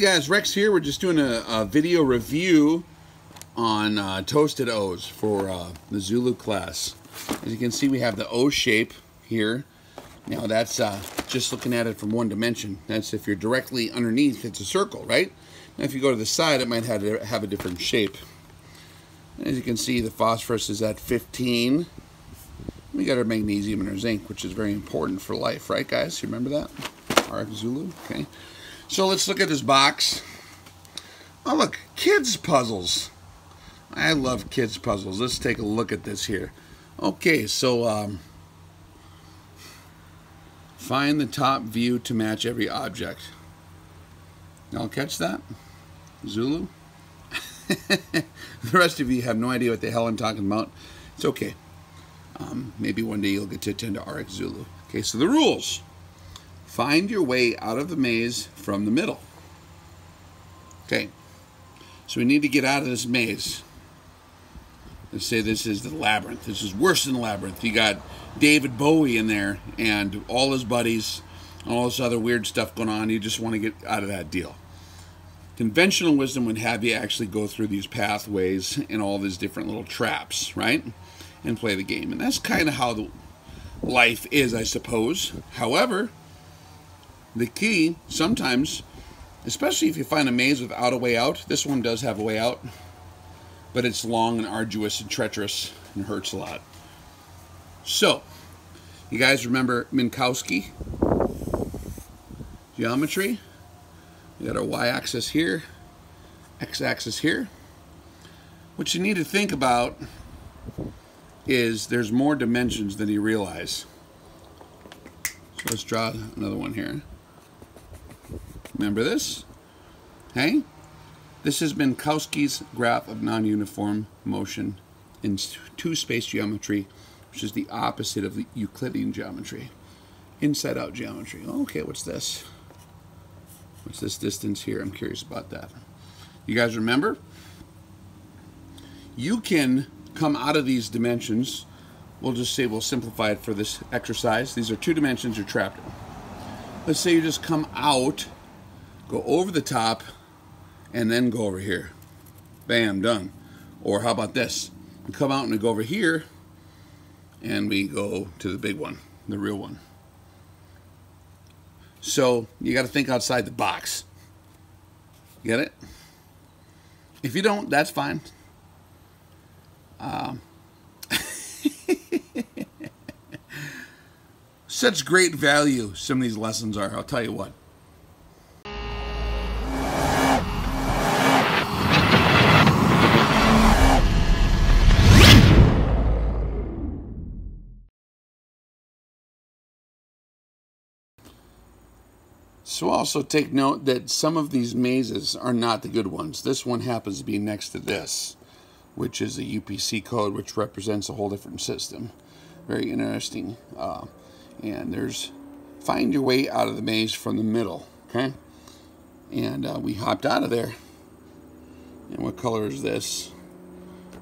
Hi guys, Rex here. We're just doing a, a video review on uh, toasted O's for uh, the Zulu class. As you can see, we have the O shape here. Now that's uh, just looking at it from one dimension. That's if you're directly underneath, it's a circle, right? Now if you go to the side, it might have, have a different shape. As you can see, the phosphorus is at 15. We got our magnesium and our zinc, which is very important for life, right guys? You remember that? RX Zulu, okay. So let's look at this box. Oh, look, kids' puzzles. I love kids' puzzles. Let's take a look at this here. Okay, so um, find the top view to match every object. Y'all catch that? Zulu? the rest of you have no idea what the hell I'm talking about. It's okay. Um, maybe one day you'll get to attend to RX Zulu. Okay, so the rules. Find your way out of the maze from the middle. Okay, so we need to get out of this maze. Let's say this is the labyrinth. This is worse than the labyrinth. You got David Bowie in there and all his buddies, and all this other weird stuff going on. You just want to get out of that deal. Conventional wisdom would have you actually go through these pathways and all these different little traps, right? And play the game. And that's kind of how the life is, I suppose. However, the key, sometimes, especially if you find a maze without a way out, this one does have a way out, but it's long and arduous and treacherous and hurts a lot. So, you guys remember Minkowski? Geometry. We got our y-axis here, x-axis here. What you need to think about is there's more dimensions than you realize. So let's draw another one here. Remember this? Hey? This has been Minkowski's graph of non-uniform motion in two-space geometry, which is the opposite of the Euclidean geometry. Inside-out geometry. Okay, what's this? What's this distance here? I'm curious about that. You guys remember? You can come out of these dimensions. We'll just say we'll simplify it for this exercise. These are two dimensions you're trapped in. Let's say you just come out go over the top, and then go over here. Bam, done. Or how about this? We come out and we go over here, and we go to the big one, the real one. So you got to think outside the box. Get it? If you don't, that's fine. Um, such great value some of these lessons are, I'll tell you what. So also take note that some of these mazes are not the good ones. This one happens to be next to this, which is a UPC code, which represents a whole different system. Very interesting. Uh, and there's find your way out of the maze from the middle, okay? And uh, we hopped out of there. And what color is this?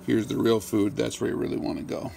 Here's the real food. That's where you really want to go.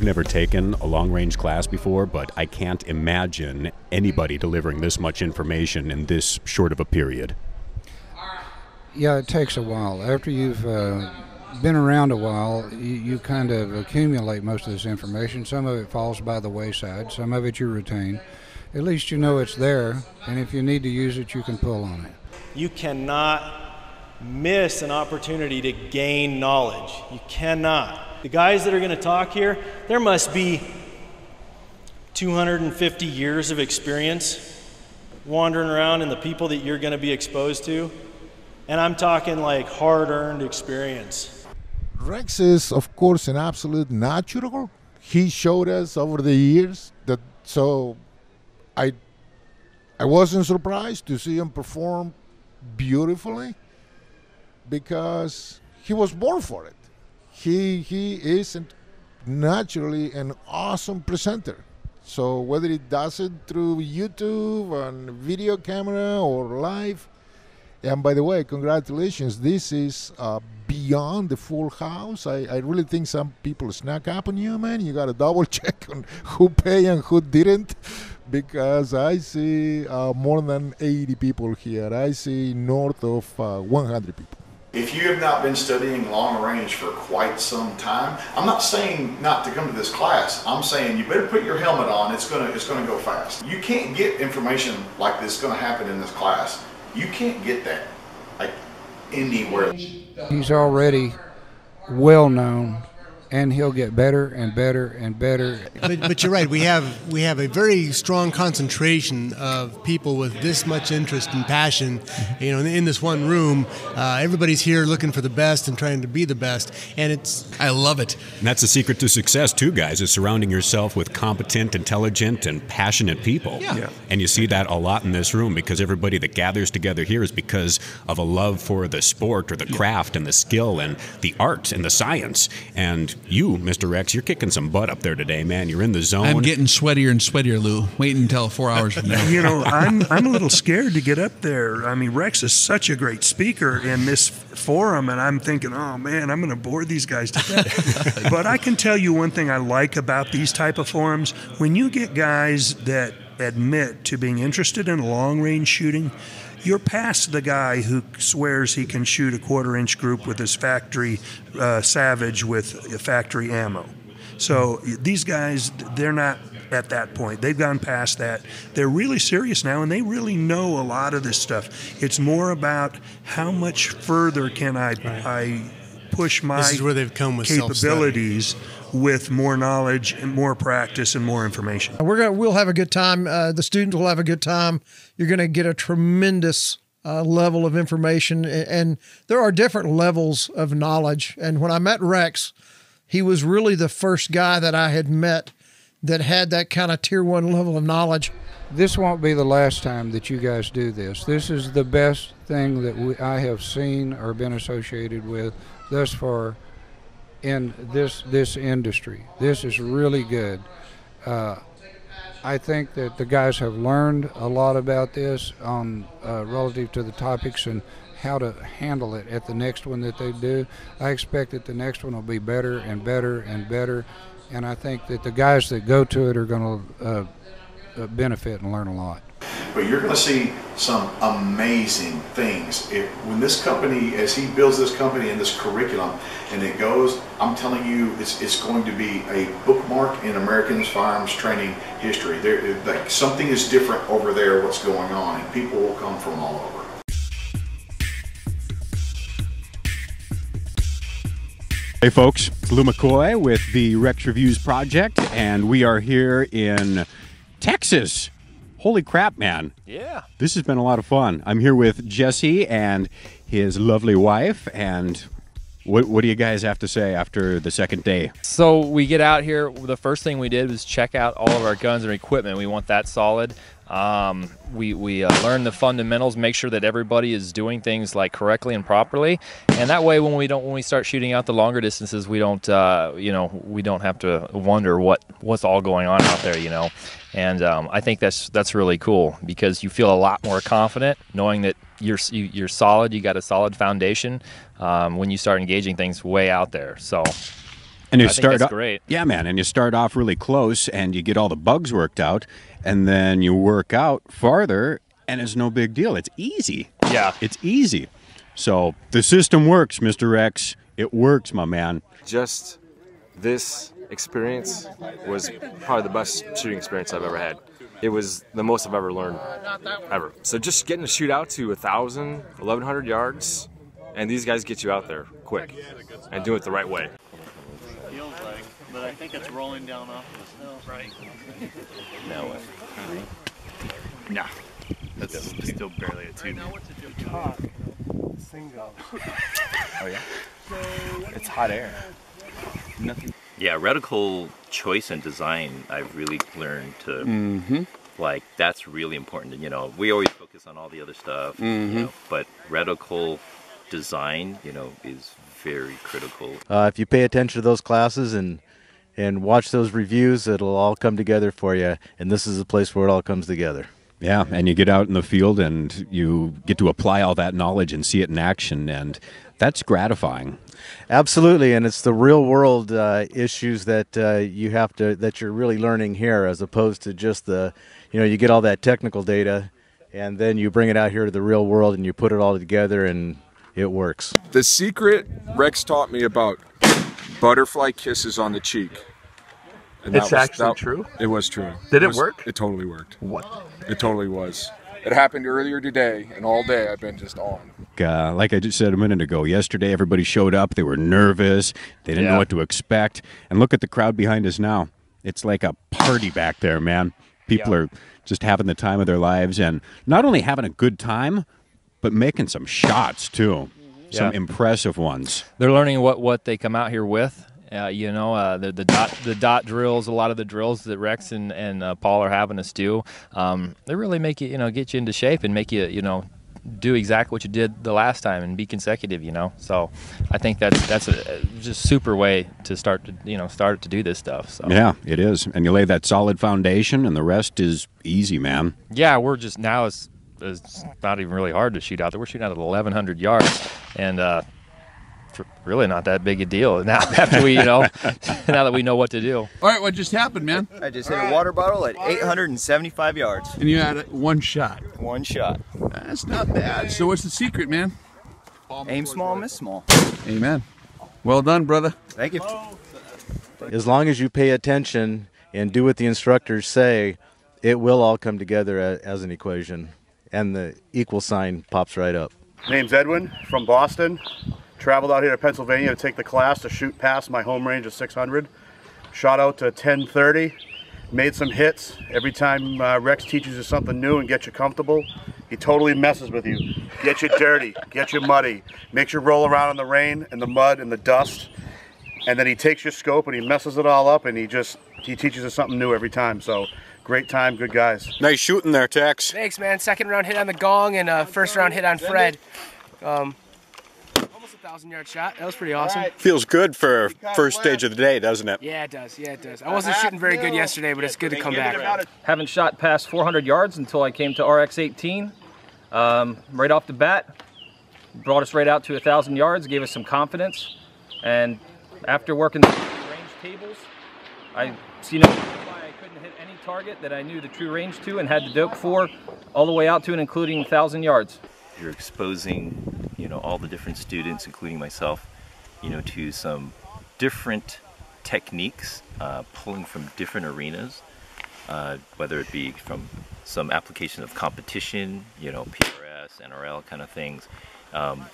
I've never taken a long range class before, but I can't imagine anybody delivering this much information in this short of a period. Yeah, it takes a while. After you've uh, been around a while, you, you, kind of accumulate most of this information. Some of it falls by the wayside, some of it you retain. At least you know it's there, and if you need to use it, you can pull on it. You cannot miss an opportunity to gain knowledge. You cannot. The guys that are going to talk here, there must be 250 years of experience wandering around and the people that you're going to be exposed to. And I'm talking like hard earned experience. Rex is, of course, an absolute natural. He showed us over the years that, so I, I wasn't surprised to see him perform beautifully because he was born for it. He, he is naturally an awesome presenter so whether he does it through YouTube on video camera or live, and by the way, congratulations! This is uh, beyond the full house. I, I really think some people snuck up on you, man. You got to double check on who paid and who didn't, because I see uh, more than 80 people here. I see north of uh, 100 people. If you have not been studying long range for quite some time, I'm not saying not to come to this class. I'm saying you better put your helmet on. It's gonna it's gonna go fast. You can't get information like this to happen in this class. You can't get that like anywhere. He's already well known and he'll get better and better and better. But, but, you're right. We have we have a very strong concentration of people with this much interest and passion. You know, in, in this one room, uh, everybody's here looking for the best and trying to be the best, and it's I love it. And that's the secret to success, too, guys. Is surrounding yourself with competent, intelligent, and passionate people. Yeah. yeah. And you see that a lot in this room because everybody that gathers together here is because of a love for the sport or the craft and the skill and the art and the science and you, Mr. Rex, you're kicking some butt up there today, man. You're in the zone. I'm getting sweatier and sweatier, Lou. Waiting until four hours from now. you know, I'm I'm a little scared to get up there. I mean, Rex is such a great speaker in this forum, and I'm thinking, oh man, I'm going to bore these guys to death. but I can tell you one thing I like about these type of forums: when you get guys that admit to being interested in long range shooting you're past the guy who swears he can shoot a quarter inch group with his factory uh, Savage with factory ammo. So these guys, they're not at that point. They've gone past that. They're really serious now, and they really know a lot of this stuff. It's more about how much further can I right. I push my this is where they've come with capabilities with more knowledge and more practice and more information. We're gonna we'll have a good time. Uh, the students will have a good time. You're going to get a tremendous uh, level of information, and there are different levels of knowledge. And when I met Rex, he was really the first guy that I had met that had that kind of tier one level of knowledge. This won't be the last time that you guys do this. This is the best thing that we, I have seen or been associated with thus far in this this industry. This is really good. Uh, I think that the guys have learned a lot about this on uh, relative to the topics and how to handle it at the next one that they do. I expect that the next one will be better and better and better, and I think that the guys that go to it are going to uh, uh, benefit and learn a lot. But you're going to see some amazing things. If, when this company, as he builds this company and this curriculum, and it goes, I'm telling you, it's, it's going to be a bookmark in American firearms training history. There, like something is different over there, what's going on, and people will come from all over. Hey folks, Lou McCoy with the Rex Reviews Project, and we are here in Texas Holy crap, man. Yeah. This has been a lot of fun. I'm here with Jesse and his lovely wife. And what, what do you guys have to say after the second day? So we get out here. The first thing we did was check out all of our guns and equipment. We want that solid. Um, we we uh, learn the fundamentals, make sure that everybody is doing things like correctly and properly, and that way when we don't when we start shooting out the longer distances, we don't uh, you know we don't have to wonder what what's all going on out there, you know. And um, I think that's that's really cool because you feel a lot more confident knowing that you're you, are you are solid, you got a solid foundation um, when you start engaging things way out there. So and you I start off, great. Yeah, man, and you start off really close and you get all the bugs worked out and then you work out farther and it's no big deal. It's easy. Yeah. It's easy. So the system works, Mr. X. It works, my man. Just this experience was probably the best shooting experience I've ever had. It was the most I've ever learned, ever. So just getting to shoot out to 1,000, 1,100 yards, and these guys get you out there quick and do it the right way. Feels like, but I think it's rolling down off the hill. Right. Now what? Three? Nah. That's still barely a two. Talk. Single. Oh yeah? It's hot air. Nothing. Yeah, reticle choice and design, I've really learned to Mhm. like. That's really important. You know, we always focus on all the other stuff, Mhm. you know, but reticle design, you know, is very critical. Uh, if you pay attention to those classes and and watch those reviews, it'll all come together for you. And this is a place where it all comes together. Yeah, and you get out in the field and you get to apply all that knowledge and see it in action, and that's gratifying. Absolutely, and it's the real world uh, issues that uh, you have to that you're really learning here, as opposed to just the, you know, you get all that technical data, and then you bring it out here to the real world and you put it all together and it works. The secret Rex taught me about butterfly kisses on the cheek. And It's was- actually that- true? It was true. Did it was- work? It totally worked. What? It totally was. It happened earlier today, and all day I've been just on. Uh, like I just said a minute ago, yesterday everybody showed up. They were nervous. They didn't Yeah. know what to expect. And look at the crowd behind us now. It's like a party back there, man. People are just having the time of their lives and not only having a good time, but making some shots too. Some Yeah. impressive ones. They're learning what, what they come out here with. Uh, you know, uh, the, the dot the dot drills, a lot of the drills that Rex and, and uh, Paul are having us do, um, they really make you, you know, get you into shape and make you, you know, do exactly what you did the last time and be consecutive. You know, so I think that's that's a, just super way to start to you know start to do this stuff. So Yeah, it is. And you lay that solid foundation, and the rest is easy, man. yeah, we're just now it's, it's not even really hard to shoot out there. We're shooting out at 1,100 yards, and uh, really not that big a deal now after we you know now that we know what to do. All right, what just happened, man? I just hit a water bottle at 875 yards. And you had one shot. One shot. That's not bad. So what's the secret, man? Aim small, miss small. Amen. Well done, brother. Thank you. As long as you pay attention and do what the instructors say, it will all come together as an equation, and the equal sign pops right up. Name's Edwin from Boston. Traveled out here to Pennsylvania to take the class to shoot past my home range of 600. Shot out to 1030. Made some hits. Every time uh, Rex teaches you something new and gets you comfortable, he totally messes with you. Gets you dirty, gets you muddy, makes you roll around in the rain and the mud and the dust. And then he takes your scope and he messes it all up and he just he teaches us something new every time. So great time, good guys. Nice shooting there, Tex. Thanks, man. Second round hit on the gong and uh, first round hit on Fred. Um, almost a thousand yard shot. That was pretty awesome. Feels good for first stage of the day, doesn't it? Yeah, it does. Yeah, it does. I wasn't shooting very good yesterday, but it's good to come back. Haven't shot past 400 yards until I came to RX-18. Um, right off the bat, brought us right out to a 1,000 yards, gave us some confidence. And after working the range tables, I see no reason why I couldn't hit any target that I knew the true range to and had the dope for, all the way out to and including a 1,000 yards. You're exposing, you know, all the different students, including myself, you know, to some different techniques, uh, pulling from different arenas, uh, whether it be from some application of competition, you know, PRS, NRL kind of things. Um,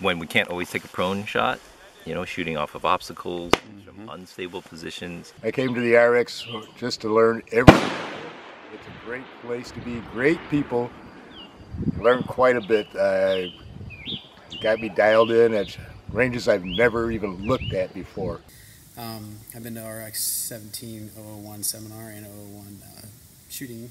when we can't always take a prone shot, you know, shooting off of obstacles, from unstable positions. I came to the RX just to learn everything. It's a great place to be, great people. Learned quite a bit. Uh, got me dialed in at ranges I've never even looked at before. Um, I've been to RX 17 001 seminar and 001 uh, shooting,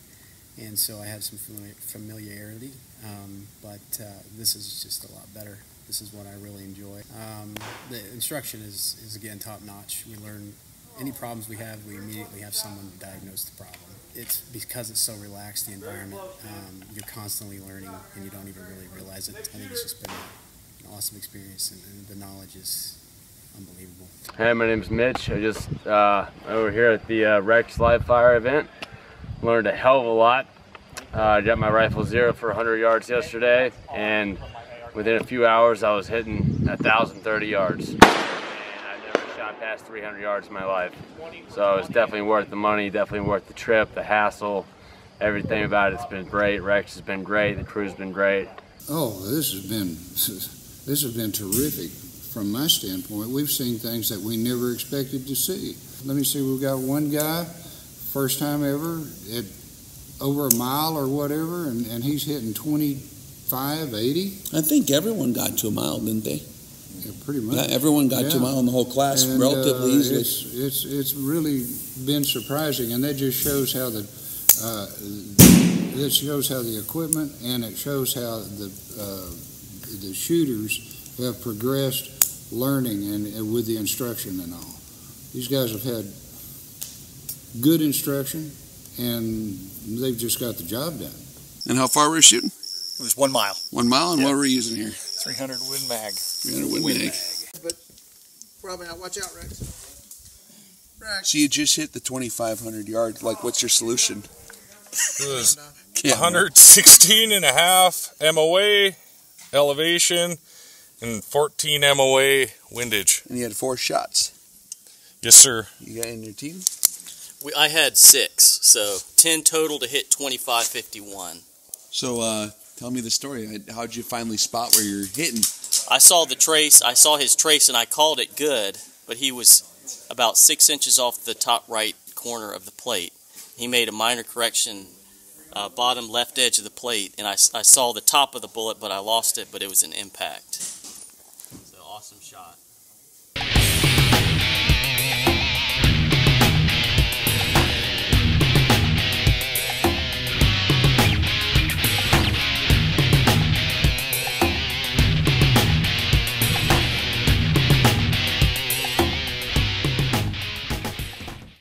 and so I have some famili- familiarity. Um, but uh, this is just a lot better. This is what I really enjoy. Um, the instruction is, is again top notch. We learn any problems we have, we immediately have someone diagnose the problem. It's because it's so relaxed, the environment, um, you're constantly learning and you don't even really realize it. I think it's just been an awesome experience and, and the knowledge is unbelievable. Hey, my name's Mitch. I just uh, over here at the uh, Rex Live Fire event. Learned a hell of a lot. Uh, I got my rifle zero for 100 yards yesterday, and within a few hours, I was hitting 1,030 yards. And I never shot past 300 yards in my life. So it's definitely worth the money, definitely worth the trip, the hassle, everything about it's been great. Rex has been great, the crew's been great. Oh, this has been this has been terrific from my standpoint. We've seen things that we never expected to see. Let me see, we've got one guy, first time ever, at over a mile or whatever, and, and he's hitting 25, 80. I think everyone got to a mile, didn't they? Yeah, pretty much. Yeah, everyone got to a Yeah. mile in the whole class And, relatively uh, easily. It's, it's, it's really been surprising, and that just shows how the, uh, this shows how the equipment and it shows how the, uh, the shooters have progressed learning and, and with the instruction and all. These guys have had good instruction, and they've just got the job done. And how far were you shooting? It was one mile. One mile, and what were we using here? 300 Win Mag. 300 Win Mag. But probably not. Watch out, Rex. Rex. So you just hit the 2,500 yard. Like, what's your solution? It was 116 and a half MOA elevation and 14 MOA windage. And you had four shots. Yes, sir. You got in your team? We, I had six, so 10 total to hit 2551. So, uh, tell me the story. How'd you finally spot where you're hitting? I saw the trace, I saw his trace, and I called it good, but he was about six inches off the top right corner of the plate. He made a minor correction, uh, bottom left edge of the plate, and I saw the top of the bullet, but I lost it, but it was an impact.